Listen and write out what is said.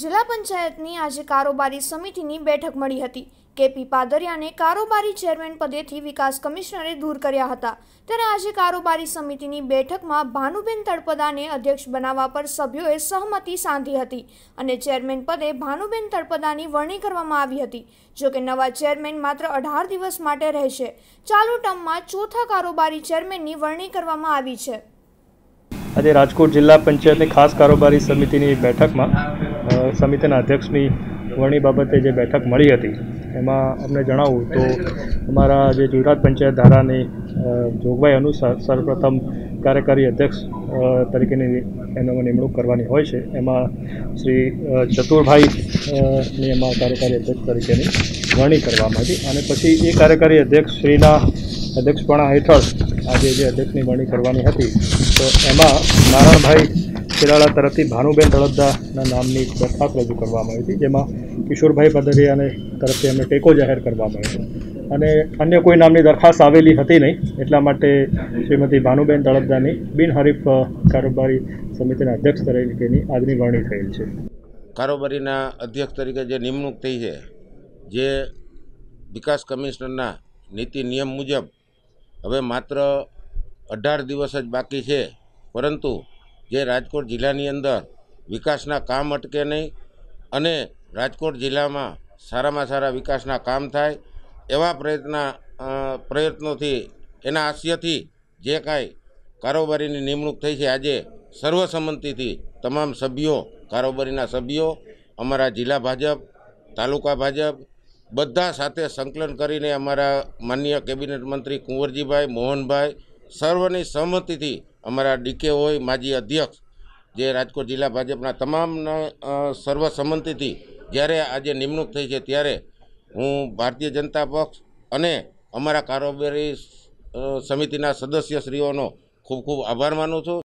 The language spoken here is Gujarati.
જિલ્લા પંચાયતની આજે કારોબારી સમિતિની બેઠક મળી હતી. કેપી પાદરિયાને કારોબારી ચેરમેન પદેથી વિકાસ કમિશનરે દૂર કર્યા હતા. ત્યારે આજે કારોબારી સમિતિની બેઠકમાં ભાનુબેન તળપદાને અધ્યક્ષ બનાવવા પર સભ્યોએ સહમતિ સાંધી હતી અને ચેરમેન પદે ભાનુબેન તળપદાની વરણી કરવામાં આવી હતી. જોકે નવા ચેરમેન માત્ર અઢાર દિવસ માટે રહેશે. ચાલુ ટર્મમાં ચોથા કારોબારી ચેરમેનની વરણી કરવામાં આવી છે. આજે રાજકોટ જિલ્લા પંચાયતની ખાસ કારોબારી સમિતિની બેઠકમાં સમિતિના અધ્યક્ષની વરણી બાબતે જે બેઠક મળી હતી, એમાં અમને જણાવું તો અમારા જે ગુજરાત પંચાયત ધારાની જોગવાઈ અનુસાર સર્વપ્રથમ કાર્યકારી અધ્યક્ષ તરીકેની એનો નિમણૂક કરવાની હોય છે. એમાં શ્રી ચતુરભાઈની એમાં કાર્યકારી અધ્યક્ષ તરીકેની વરણી કરવામાં હતી અને પછી એ કાર્યકારી અધ્યક્ષ શ્રીના અધ્યક્ષપણા હેઠળ આજે જે અધ્યક્ષની વરણી કરવાની હતી, તો એમાં નારાયણભાઈ શિરાળા તરફથી ભાનુબેન રળદ્દાના નામની દરખાસ્ત રજૂ કરવામાં આવી હતી, જેમાં કિશોરભાઈ ભદરિયાને તરફથી એમને ટેકો જાહેર કરવામાં આવ્યો અને અન્ય કોઈ નામની દરખાસ્ત આવેલી હતી નહીં, એટલા માટે શ્રીમતી ભાનુબેન તળપદાની બિનહરીફ કારોબારી સમિતિના અધ્યક્ષ તરીકેની આજની વરણી થયેલ છે. કારોબારીના અધ્યક્ષ તરીકે જે નિમણૂક થઈ છે, જે વિકાસ કમિશનરના નીતિ નિયમ મુજબ હવે માત્ર અઢાર દિવસ જ બાકી છે, પરંતુ જે રાજકોટ જિલ્લાની અંદર વિકાસના કામ અટકે નહીં અને રાજકોટ જિલ્લામાં સારામાં સારા વિકાસના કામ થાય, એવા પ્રયત્ન પ્રયત્નોથી, એના હાસ્યથી જે કાંઈ કારોબારીની નિમણૂક થઈ છે, આજે સર્વસંમતિથી તમામ સભ્યો, કારોબારીના સભ્યો, અમારા જિલ્લા ભાજપ, તાલુકા ભાજપ, બધા સાથે સંકલન કરીને અમારા માનનીય કેબિનેટ મંત્રી કુંવરજીભાઈ, મોહનભાઈ, સર્વની સહમતિથી અમારા ડીકે હોય, માજી અધ્યક્ષ, જે રાજકોટ જિલ્લા ભાજપના તમામના સર્વસંમતિથી જ્યારે આજે નિમણૂક થઈ છે ત્યારે હું ભારતીય જનતા પક્ષ અને અમારા કારોબારી સમિતિના સદસ્યશ્રીઓનો ખૂબ ખૂબ આભાર માનું છું.